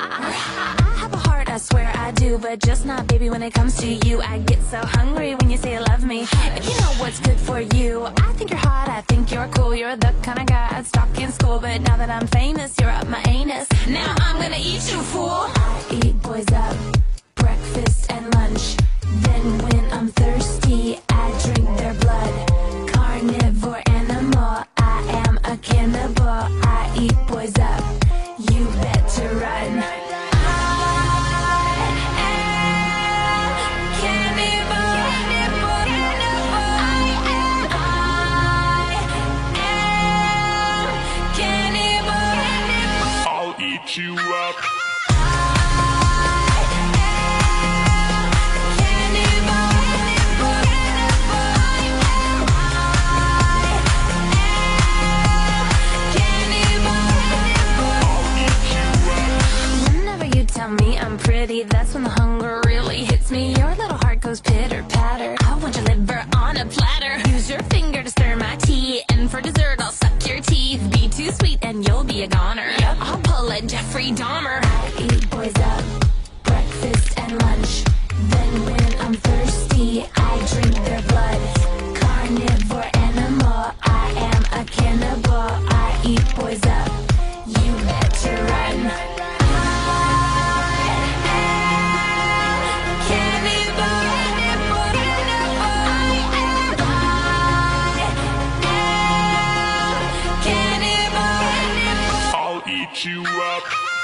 I have a heart, I swear I do, but just not, baby, when it comes to you. I get so hungry when you say you love me. And you know what's good for you. I think you're hot, I think you're cool. You're the kind of guy I'd stalk in school, but now that I'm famous, you're up my anus. Now I'm gonna eat you, fool. I eat boys up, breakfast and lunch. Then when I'm thirsty, I drink their blood. Carnivore animal, I am a cannibal. I eat boys up, that's when the hunger really hits me. Your little heart goes pitter patter. I want your liver on a platter. Use your finger to stir my tea, and for dessert I'll suck your teeth. Be too sweet and you'll be a goner. I'll pull a Jeffrey Dahmer. Up.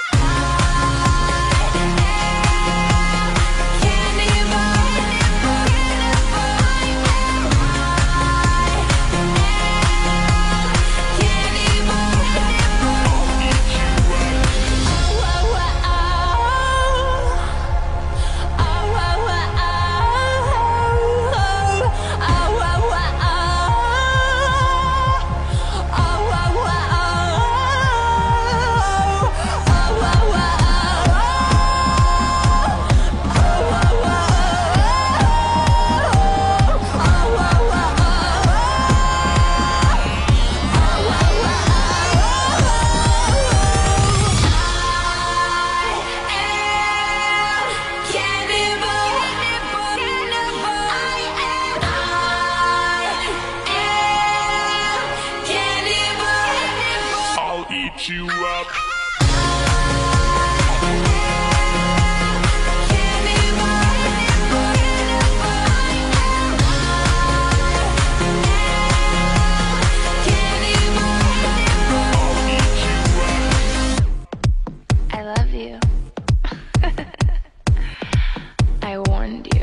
I love you. I warned you.